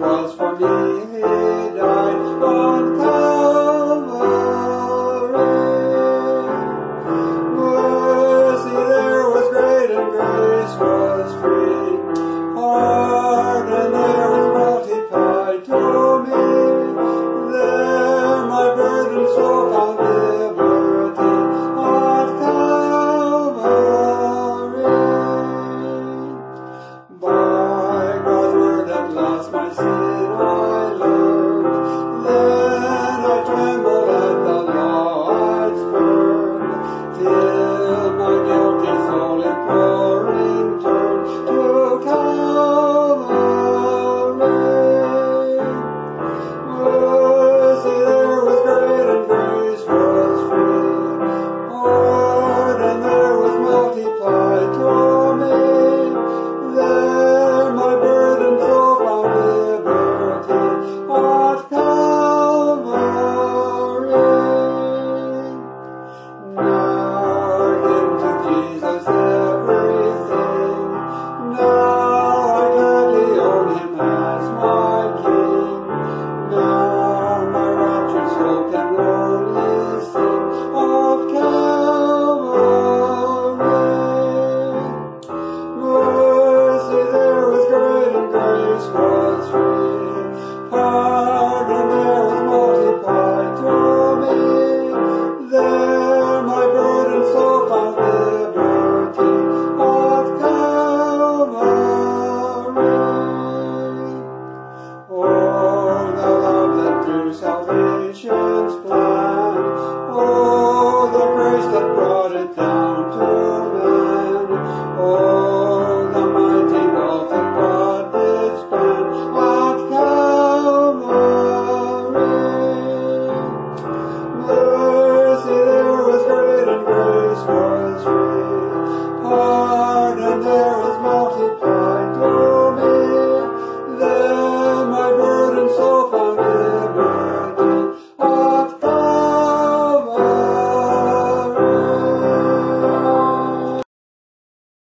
Lord was for me, he died on Calvary. Mercy there was great and grace was free. was